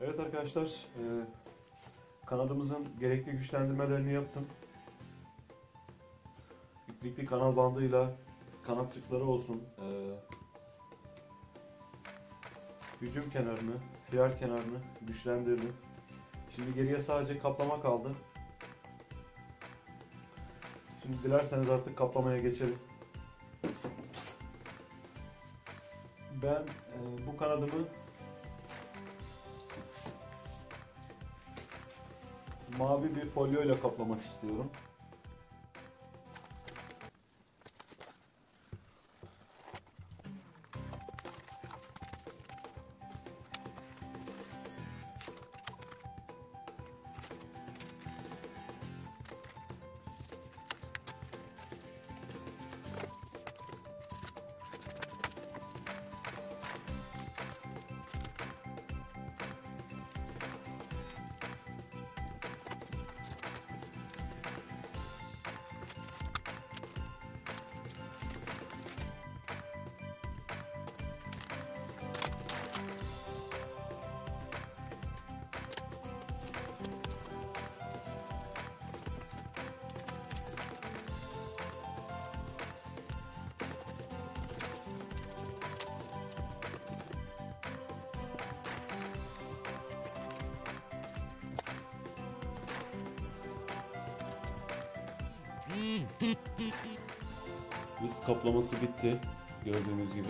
Evet arkadaşlar, e, kanadımızın gerekli güçlendirmelerini yaptım. İplikli kanal bandıyla kanatçıkları olsun, e, hücum kenarını, firar kenarını güçlendirdim. Şimdi geriye sadece kaplama kaldı. Şimdi dilerseniz artık kaplamaya geçelim. Ben e, bu kanadımı mavi bir folyo ile kaplamak istiyorum. Üst kaplaması bitti. Gördüğünüz gibi.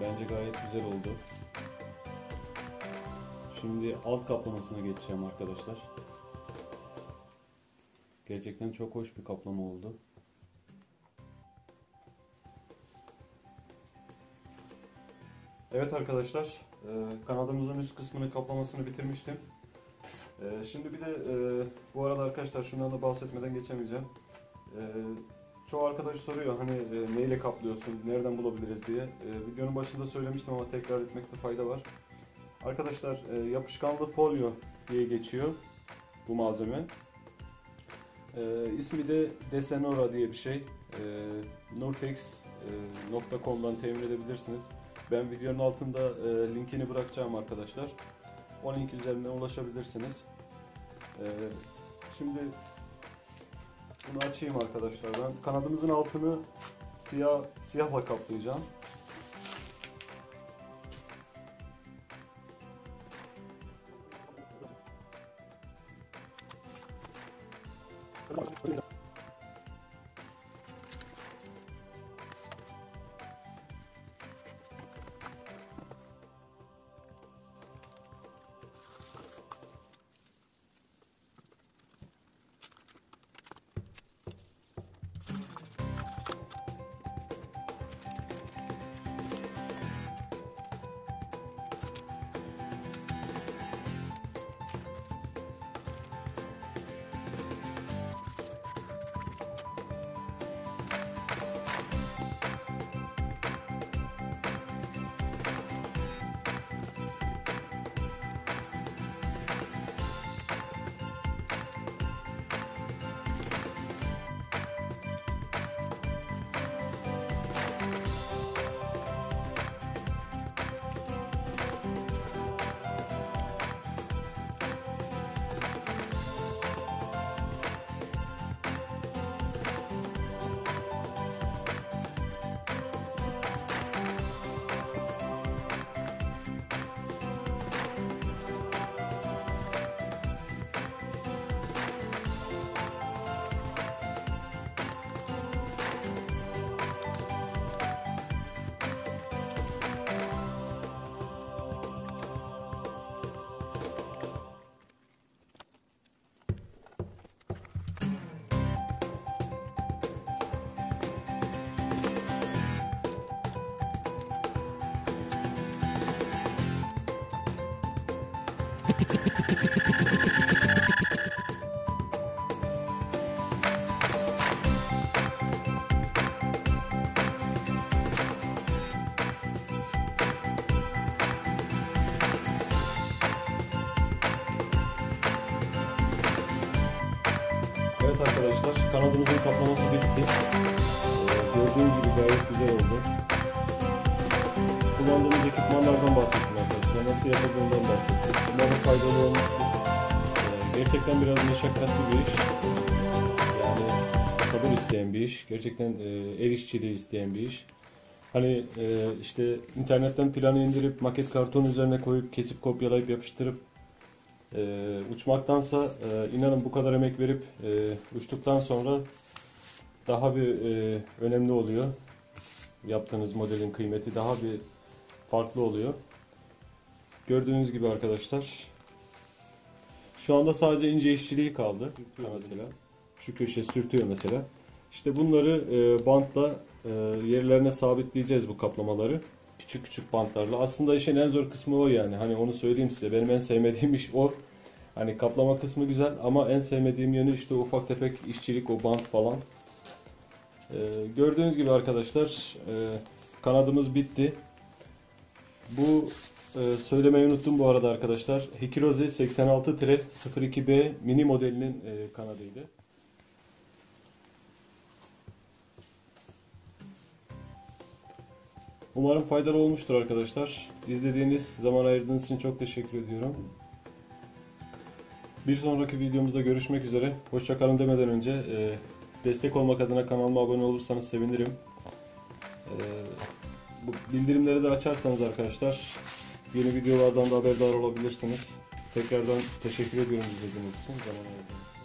Bence gayet güzel oldu. Şimdi alt kaplamasına geçeceğim arkadaşlar. Gerçekten çok hoş bir kaplama oldu. Evet arkadaşlar, e, kanadımızın üst kısmını kaplamasını bitirmiştim. E, Şimdi bir de e, bu arada arkadaşlar şundan da bahsetmeden geçemeyeceğim. E, Çoğu arkadaş soruyor hani e, neyle kaplıyorsun, nereden bulabiliriz diye. E, videonun başında söylemiştim ama tekrar etmekte fayda var. Arkadaşlar e, yapışkanlı folyo diye geçiyor bu malzeme. E, ismi de Desenora diye bir şey. E, Nurtex.com'dan temin edebilirsiniz. Ben videonun altında e, linkini bırakacağım arkadaşlar. O link üzerinden ulaşabilirsiniz. E, şimdi bunu açayım arkadaşlar ben. Kanadımızın altını siyah siyahla kaplayacağım. Evet arkadaşlar kanadımızın kaplaması bitti. Ee, gördüğünüz gibi gayet güzel oldu. Kullandığımız ekipmanlardan bahsettim arkadaşlar. Nasıl yapıldığından bahsettik. Umarım faydalı olmuştur. Ee, gerçekten biraz meşakkatli bir iş. Yani sabır isteyen bir iş. Gerçekten e, el işçiliği isteyen bir iş. Hani e, işte internetten planı indirip maket karton üzerine koyup kesip kopyalayıp yapıştırıp e, uçmaktansa e, inanın bu kadar emek verip e, uçtuktan sonra daha bir e, önemli oluyor. Yaptığınız modelin kıymeti daha bir farklı oluyor. Gördüğünüz gibi arkadaşlar şu anda sadece ince işçiliği kaldı. Mesela şu köşe sürtüyor mesela. İşte bunları e, bantla e, yerlerine sabitleyeceğiz bu kaplamaları. Küçük küçük bantlarla. Aslında işin en zor kısmı o yani. Hani onu söyleyeyim size. Benim en sevmediğim iş o. Hani kaplama kısmı güzel ama en sevmediğim yönü işte ufak tefek işçilik, o bant falan. E, gördüğünüz gibi arkadaşlar e, kanadımız bitti. Bu e, söylemeyi unuttum bu arada arkadaşlar. Hikiroze 86-02B mini modelinin e, kanadıydı. Umarım faydalı olmuştur arkadaşlar. İzlediğiniz, zaman ayırdığınız için çok teşekkür ediyorum. Bir sonraki videomuzda görüşmek üzere. Hoşçakalın demeden önce e, destek olmak adına kanalıma abone olursanız sevinirim. E, bu bildirimleri de açarsanız arkadaşlar yeni videolardan da haberdar olabilirsiniz. Tekrardan teşekkür ediyorum izlediğiniz için. Zaman ayırdığınız için.